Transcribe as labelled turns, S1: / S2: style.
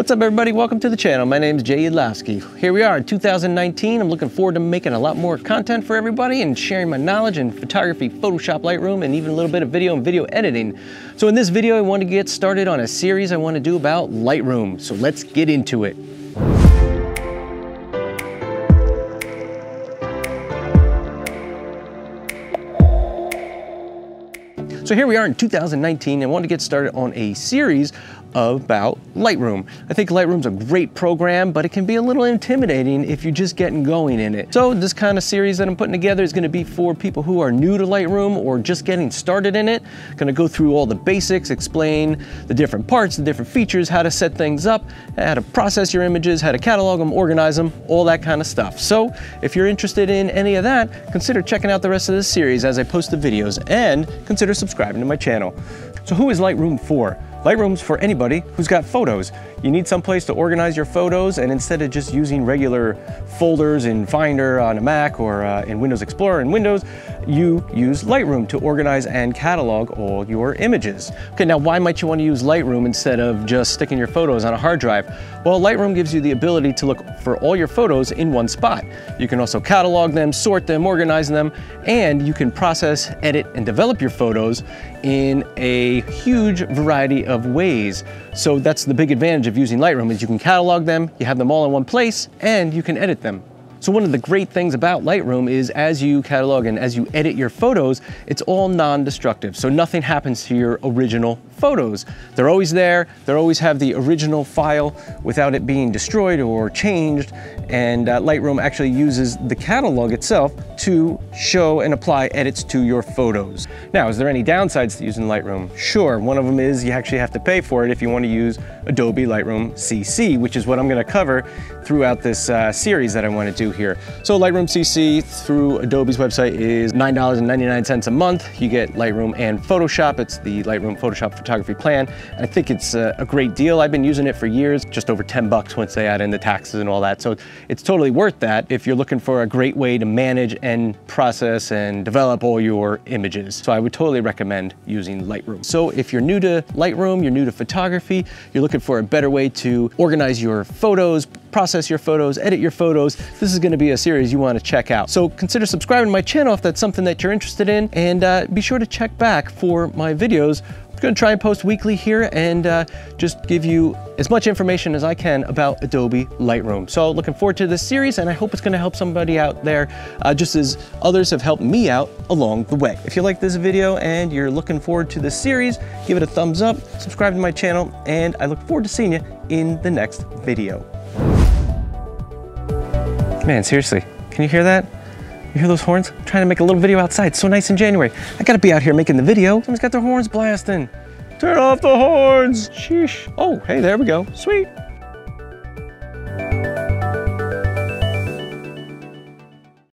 S1: What's up everybody, welcome to the channel. My name is Jay Yadlovski. Here we are in 2019. I'm looking forward to making a lot more content for everybody and sharing my knowledge in photography, Photoshop, Lightroom, and even a little bit of video and video editing. So in this video, I want to get started on a series I want to do about Lightroom. So let's get into it. So here we are in 2019 and I want to get started on a series about Lightroom. I think Lightroom's a great program, but it can be a little intimidating if you're just getting going in it. So this kind of series that I'm putting together is gonna be for people who are new to Lightroom or just getting started in it. Gonna go through all the basics, explain the different parts, the different features, how to set things up, how to process your images, how to catalog them, organize them, all that kind of stuff. So if you're interested in any of that, consider checking out the rest of this series as I post the videos and consider subscribing to my channel. So who is Lightroom for? Lightroom's for anybody who's got photos. You need some place to organize your photos and instead of just using regular folders in Finder on a Mac or uh, in Windows Explorer in Windows, you use Lightroom to organize and catalog all your images. Okay, now why might you want to use Lightroom instead of just sticking your photos on a hard drive? Well, Lightroom gives you the ability to look for all your photos in one spot. You can also catalog them, sort them, organize them, and you can process, edit, and develop your photos in a huge variety of ways. So that's the big advantage of using Lightroom is you can catalog them, you have them all in one place, and you can edit them. So one of the great things about Lightroom is as you catalog and as you edit your photos, it's all non-destructive. So nothing happens to your original photos. They're always there. They always have the original file without it being destroyed or changed. And uh, Lightroom actually uses the catalog itself to show and apply edits to your photos. Now, is there any downsides to using Lightroom? Sure, one of them is you actually have to pay for it if you want to use Adobe Lightroom CC, which is what I'm going to cover throughout this uh, series that I want to here. So Lightroom CC through Adobe's website is $9.99 a month. You get Lightroom and Photoshop. It's the Lightroom Photoshop photography plan. I think it's a, a great deal. I've been using it for years, just over 10 bucks once they add in the taxes and all that. So it's totally worth that if you're looking for a great way to manage and process and develop all your images. So I would totally recommend using Lightroom. So if you're new to Lightroom, you're new to photography, you're looking for a better way to organize your photos, process your photos, edit your photos, this is gonna be a series you wanna check out. So consider subscribing to my channel if that's something that you're interested in, and uh, be sure to check back for my videos I'm gonna try and post weekly here and uh, just give you as much information as I can about Adobe Lightroom. So looking forward to this series and I hope it's gonna help somebody out there uh, just as others have helped me out along the way. If you like this video and you're looking forward to this series, give it a thumbs up, subscribe to my channel, and I look forward to seeing you in the next video. Man, seriously, can you hear that? You hear those horns? I'm trying to make a little video outside. It's so nice in January. I gotta be out here making the video. Someone's got their horns blasting. Turn off the horns. Sheesh. Oh, hey, there we go. Sweet.